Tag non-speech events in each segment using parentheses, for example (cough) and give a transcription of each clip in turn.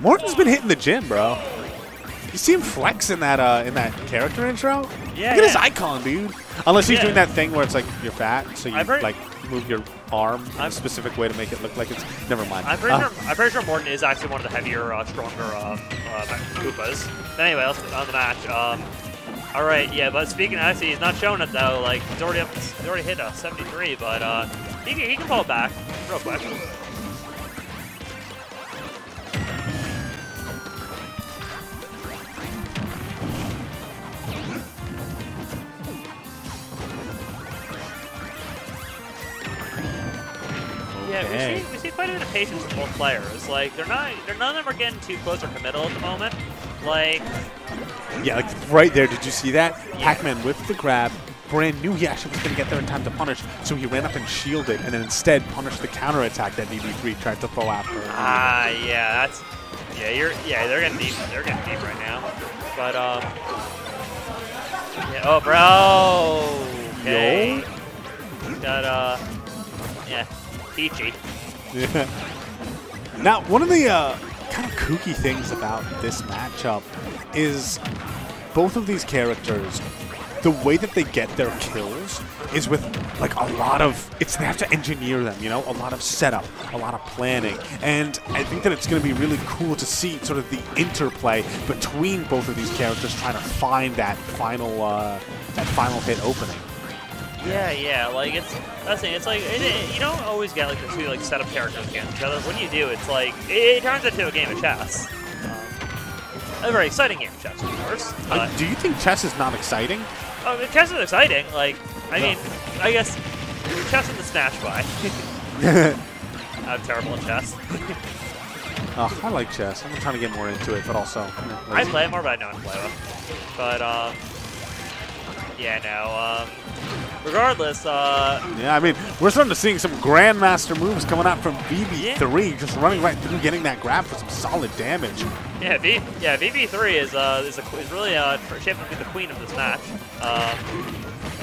Morton's been hitting the gym, bro. You see him flex in that uh, in that character intro? Yeah, Look at his icon, dude. Unless he's Yeah. doing that thing where it's like you're fat, so you heard- like move your arm in a specific way to make it look like it's. Never mind. I'm pretty, Uh, sure, I'm pretty sure Morton is actually one of the heavier, uh, stronger uh, uh, Koopas. But anyway, let's on the match. Um, all right, yeah, but speaking of actually, he's not showing it though. Like he's already up, he's already hit a 73, but uh, he can, he can pull it back real quick. Yeah, we see we see quite a bit of patience from both players. Like they're not, they're none of them are getting too close or committal at the moment. Like Yeah, like right there. Did you see that? Pac-Man whipped the grab. Bran knew he actually was going to get there in time to punish, so he ran up and shielded, and then instead punished the counter attack that VB3 tried to throw after. Ah, yeah, that's yeah. You're yeah. They're getting deep. They're getting deep right now. But um, yeah. Oh, bro. Okay. Got uh, yeah, Peachy. Yeah. Now, one of the uh, kind of kooky things about this matchup is both of these characters, the way that they get their kills is with like a lot of it's they have to engineer them, you know, a lot of setup, a lot of planning. And I think that it's going to be really cool to see sort of the interplay between both of these characters trying to find that final uh, that final hit opening. Yeah, yeah. Like it's that's the thing. It's like it, it- you don't always get like the two like setup characters against each other. When you do, it's like it, it turns into a game of chess. Um, a very exciting game of chess, of course. Uh, do you think chess is not exciting? oh, the chess is exciting. Like I No. mean, I guess chess in the Smash by. (laughs) I'm terrible at chess. Oh, I like chess. I'm trying to get more into it, but also. I play more, but I don't play with. But um, yeah, no. Um, regardless, uh, Yeah, I mean, we're starting to seeing some grandmaster moves coming out from VB3, just running right through, getting that grab for some solid damage. yeah, V, yeah, VB3 is uh is, a, is really uh shaping to be the queen of this match. Um,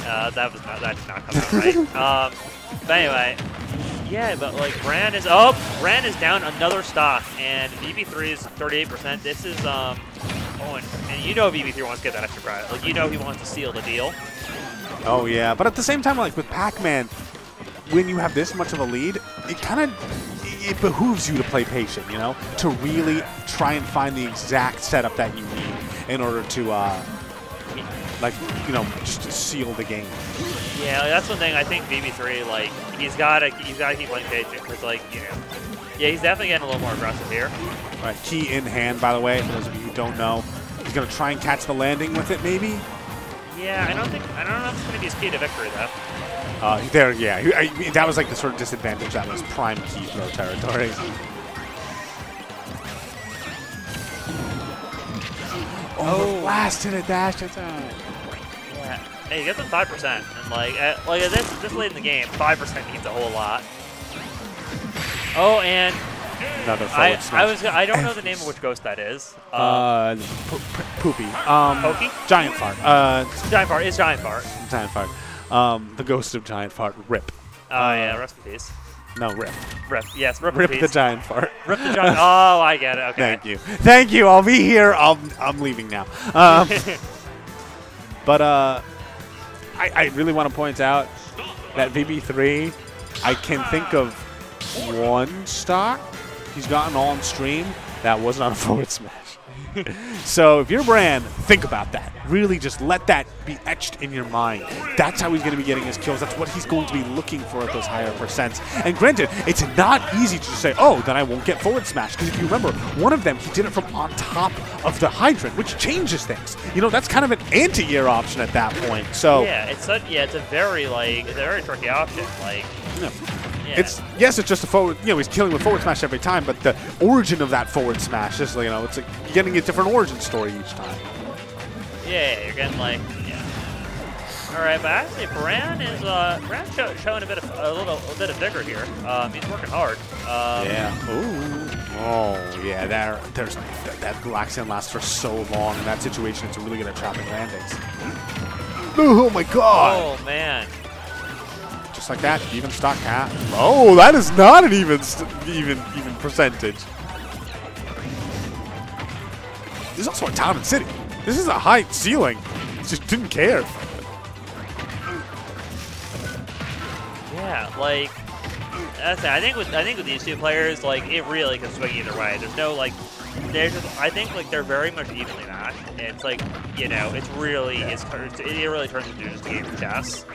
uh, that was not that did not come out right. (laughs) um, but anyway. Yeah, but like Bran is oh Bran is down another stock and VB3 is 38%. This is um oh and, and you know VB3 wants to get that extra credit. Like you know he wants to seal the deal. Oh, yeah. But at the same time, like with Pac Man, when you have this much of a lead, it kind of it behooves you to play patient, you know, to really try and find the exact setup that you need in order to, uh, like, you know, just seal the game. Yeah, that's one thing I think VB3, like he's got to he's got to keep playing patient because like you know yeah he's definitely getting a little more aggressive here. All right, key in hand, by the way, for those of you who don't know. He's going to try and catch the landing with it, maybe. Yeah, I don't think I don't know if it's gonna be his key to victory though. Uh, there, yeah. I mean, that was like the sort of disadvantage that was prime key throw territory. Oh, the blast in a dash attack. Yeah, hey, he gets him five percent and like at, like this this late in the game, five percent means a whole lot. Oh, and Another forward I smash. I was I don't know the name of which ghost that is. Uh, Uh, po- po- poopy. Um, Pokey? Giant fart. Uh, giant fart. is giant fart. giant fart. Um, the ghost of giant fart. Rip. Oh yeah, rest in peace. No, rip. Rip. Yes, rip, Rip the giant fart. Rip the giant. Oh, I get it. Okay. Thank you. Thank you. I'll be here. I'll, I'm leaving now. Um, (laughs) but uh, I, I really want to point out that VB3, I can think of one stock he's gotten on stream that was not a (laughs) forward smash. (laughs) so if you're Bran, think about that. Really just let that be etched in your mind. That's how he's going to be getting his kills. That's what he's going to be looking for at those higher percents. And granted, it's not easy to just say, oh, then I won't get forward smash. Because if you remember, one of them, he did it from on top of the hydrant, which changes things. You know, that's kind of an anti-air option at that point. So Yeah, it's such, yeah, it's a very like it's a very tricky option. Like, Yeah. Yeah. It's yes, it's just a forward. You know, he's killing with forward smash every time, but the origin of that forward smash is, you know, it's like getting a different origin story each time. yeah, you're getting like yeah. All right, but actually, Bran is uh, Bran's show, showing a bit of a little a bit of vigor here. Um, he's working hard. Um, yeah. Ooh. Oh, yeah. There, there's that, that Galaxian lasts for so long. In that situation, it's really good at trapping landings. Oh my God! Oh man. Like that, even stock hat. Oh, that is not an even, even, even percentage. this also a town and city. This is a high ceiling. Just didn't care. Yeah, like that's it. I think with I think with these two players, like it really can swing either way. There's no like there's just I think like they're very much evenly matched. It's like you know it's really it's it really turns into just a game of chess.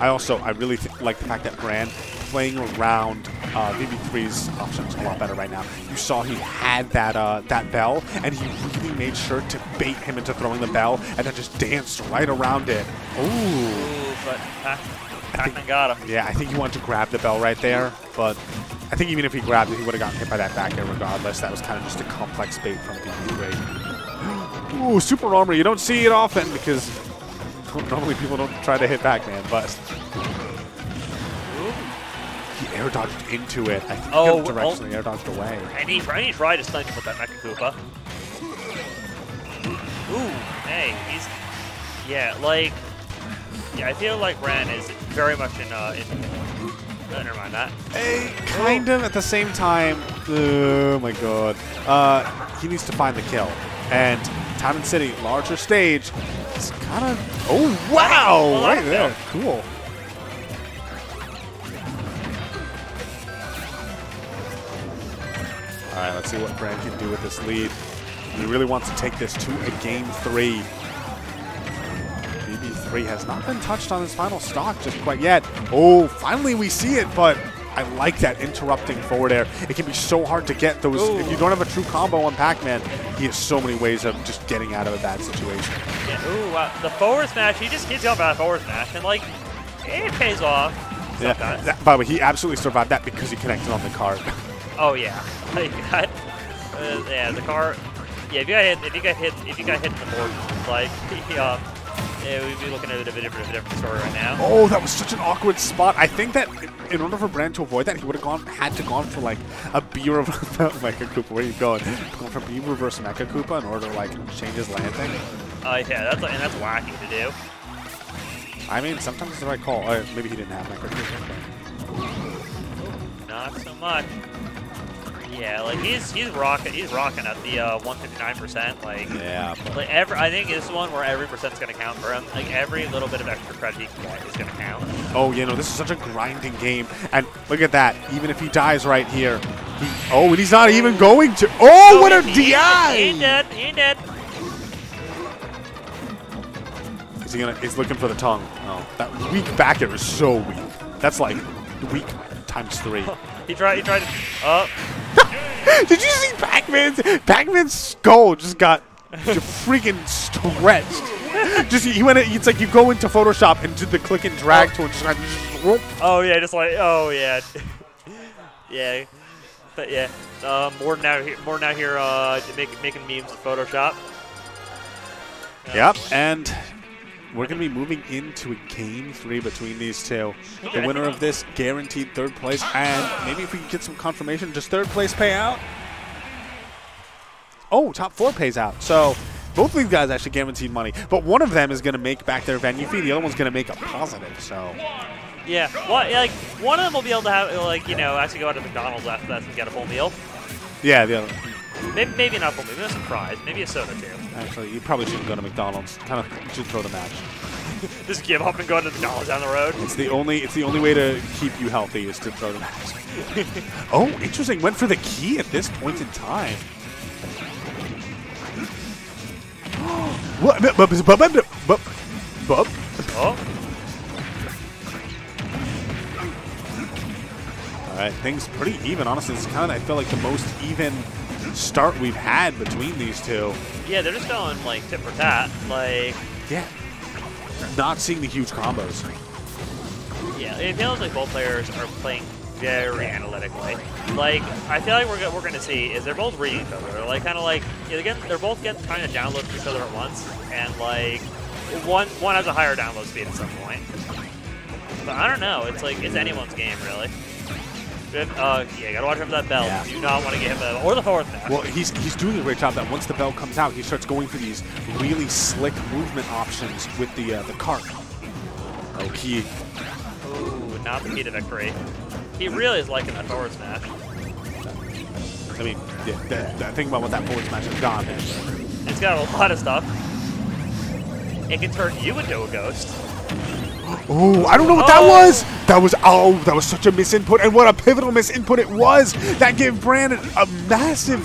I also I really like the fact that Bran playing around uh, VB3's options a lot better right now. You saw he had that uh, that bell, and he really made sure to bait him into throwing the bell, and then just danced right around it. Ooh. Ooh, but Pac-Man got him. Yeah, I think he wanted to grab the bell right there, but I think even if he grabbed it, he would have gotten hit by that back air regardless. That was kind of just a complex bait from VB3. (gasps) Ooh, super armor. You don't see it often because (laughs) normally people don't try to hit back, man, but he air dodged into it. I think oh, he directionally oh. air dodged away. And he, and he tried to stun with that Mecha Koopa. Ooh, hey, he's yeah, like yeah, I feel like Ran is very much in uh in oh, never mind that. Hey, kind of at the same time. Oh my god. Uh, he needs to find the kill. And Town and City, larger stage. It's kind of. Oh wow! Right there, cool. All right, let's see what Bran can do with this lead. He really wants to take this to a game three. VB3 has not been touched on his final stock just quite yet. Oh, finally we see it, but I like that interrupting forward air. It can be so hard to get those. Ooh. If you don't have a true combo on Pac-Man, he has so many ways of just getting out of a bad situation. Yeah, ooh, uh, the forward smash, he just keeps going for that forward smash, and like, it pays off. Yeah, that, by the way, he absolutely survived that because he connected on the card. (laughs) Oh yeah, (laughs) like that. Uh, yeah, the car. Yeah, if you got hit, if you got hit, if you got hit in the board, like (laughs) he, um, yeah, we'd be looking at a bit of a different story right now. Oh, that was such an awkward spot. I think that in order for Bran to avoid that, he would have gone, had to gone for like a B reverse (laughs) Mecha Koopa. Where are you going? Going for B reverse Mecha Koopa in order to like change his landing. Oh uh, yeah, that's and that's wacky to do. I mean, sometimes it's the right call. Uh, maybe he didn't have Mecha Koopa. Not so much. Yeah, like he's he's rocking he's rocking at the uh, 159%. Like yeah, like every I think this is one where every percent's gonna count for him. Like every little bit of extra credit he can get is gonna count. Oh, you know this is such a grinding game, and look at that. Even if he dies right here, he, oh, and he's not even going to. Oh, oh what a he, DI! He dead. He dead. Is he gonna? He's looking for the tongue. Oh, that weak back air is so weak. That's like weak times three. (laughs) he tried. He tried. To, oh. (laughs) Did you see Pac-Man's Pac-Man's skull just got (laughs) freaking stretched? just he went. It's like you go into Photoshop and do the click and drag oh. to it. Just, just, oh yeah, just like oh yeah, (laughs) yeah. But yeah, uh, more now here, more now here, uh, make, making memes in Photoshop. Yep, and we're going to be moving into a game three between these two. The winner of this guaranteed third place, and maybe if we can get some confirmation, does third place pay out? Oh, top four pays out. So both of these guys actually guaranteed money, but one of them is going to make back their venue fee. The other one's going to make a positive. So. Yeah, well, like one of them will be able to have like you know actually go out to McDonald's after that and get a full meal. Yeah, the other. Maybe, maybe not full meal, maybe a surprise, maybe a soda too. Actually, you probably shouldn't go to McDonald's. Kind of should throw the match. (laughs) Just give up and go to McDonald's down the road. It's the only it's the only way to keep you healthy is to throw the match. (laughs) oh, interesting. Went for the key at this point in time. (gasps) what? Oh. All right, things pretty even. Honestly, it's kind of I feel like the most even start we've had between these two. Yeah, they're just going like tit for tat. Like yeah, not seeing the huge combos. Yeah, it feels like both players are playing very analytically. Like I feel like we're we're gonna see is they're both reading each other. They're like kind of like again they're both getting trying to download each other at once, and like one one has a higher download speed at some point. But I don't know. It's like it's anyone's game really. Uh, yeah, gotta watch out for that bell. Yeah. Do not want to get him that, or the fourth now. Well, he's he's doing a great job. That once the bell comes out, he starts going for these really slick movement options with the uh, the cart. Oh, key. Ooh, not the key to victory. He really is liking that forward smash. I mean, yeah, that, that, think about what that forward smash has gone. It's got a lot of stuff. It can turn you into a ghost. Oh, I don't know what that Oh. was. That was oh, that was such a misinput, and what a pivotal misinput it was. That gave Brandon a massive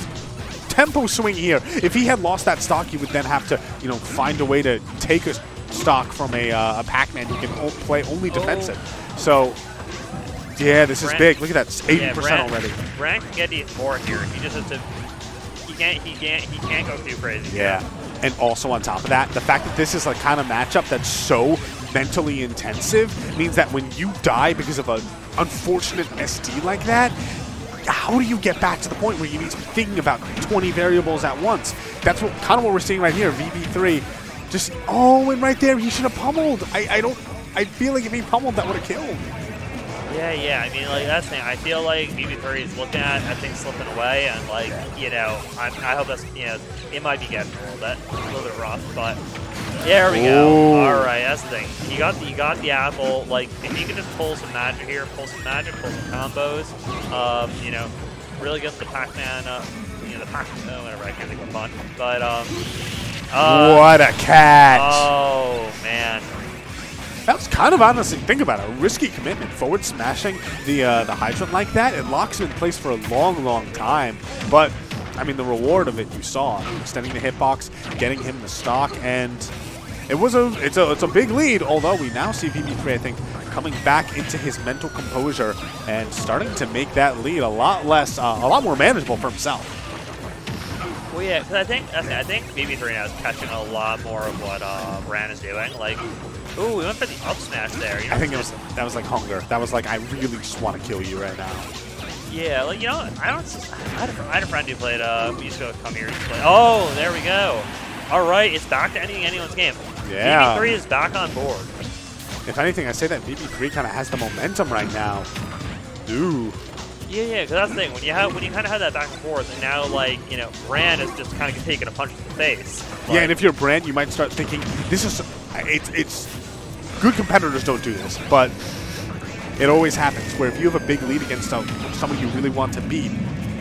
tempo swing here. If he had lost that stock, he would then have to, you know, find a way to take a stock from a, uh, a Pac-Man who can play only defensive. So, yeah, this is big. Look at that, 80% Yeah, already. Bran can get more here. He just has to. He can't. He can't. He can't go too crazy. Yeah. And also on top of that, the fact that this is like kind of matchup that's so mentally intensive means that when you die because of an unfortunate SD like that, how do you get back to the point where you need to be thinking about 20 variables at once? That's what kind of what we're seeing right here. VB3 just oh, and right there he should have pummeled. I, I don't. I feel like if he pummeled, that would have killed. Yeah, yeah. I mean, like that's the thing. I feel like VB3 is looking at at things slipping away, and like you know, I, I hope that's you know, it might be getting a little bit, a little bit rough, but there we go. Ooh. All right, that's the thing. You got the, you got the apple. Like if you can just pull some magic here, pull some magic, pull some combos, um, you know, really get the Pac-Man, uh, you know, the Pac, uh, whatever. I can't think of a fun, but um, uh, what a catch! Oh man. That was kind of honestly, think about it, a risky commitment. Forward smashing the uh, the hydrant like that, it locks him in place for a long, long time. But I mean, the reward of it you saw, extending the hitbox, getting him the stock, and it was a it's a it's a big lead. Although we now see VB3, I think, coming back into his mental composure and starting to make that lead a lot less, uh, a lot more manageable for himself. Well, yeah, because I think I, think- I think VB3 now is catching a lot more of what uh, Ran is doing. Like, ooh, we went for the up smash there. You know, I think it was that was like hunger. That was like I really just want to kill you right now. Yeah, like you know, I don't. I had a, had a friend who played. Uh, we used to come here. and play. Oh, there we go. All right, it's back to ending anyone's game. Yeah. VB3 is back on board. If anything, I say that VB3 kind of has the momentum right now. Ooh. Yeah, yeah, because that's the thing. When you have when you kind of have that back and forth, and now like you know, Bran is just kind of taking a punch to the face. Yeah, and if you're Bran, you might start thinking this is it's it's good competitors don't do this, but it always happens where if you have a big lead against some, someone you really want to beat,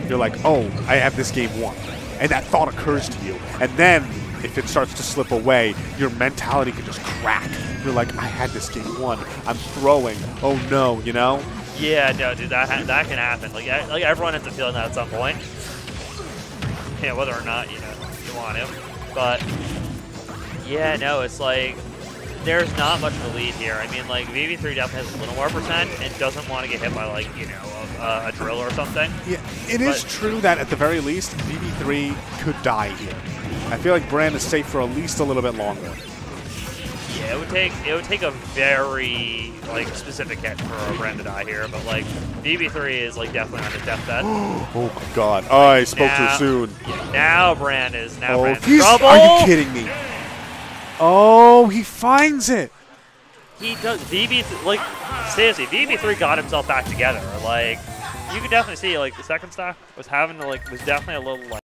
you're like, oh, I have this game won, and that thought occurs to you, and then if it starts to slip away, your mentality can just crack. You're like, I had this game won. I'm throwing. Oh no, you know. Yeah, no, dude, that ha- that can happen. Like, I, like everyone has to feel that at some point. Yeah, whether or not you know you want him, but yeah, no, it's like there's not much of a lead here. I mean, like VB3 definitely has a little more percent and doesn't want to get hit by like you know a, uh, a drill or something. Yeah, it is But- true that at the very least, VB3 could die here. I feel like Bran is safe for at least a little bit longer. Yeah, it would take it would take a very like specific hit for a Bran to die here, but like VB3 is like definitely on his deathbed. (gasps) Oh god. Oh, I spoke Now- too soon. Yeah, now Bran is now Oh, Bran in he's, trouble. are you kidding me? Oh, he finds it. He does VB like seriously. VB3 got himself back together. Like you could definitely see like the second stock was having to like was definitely a little like.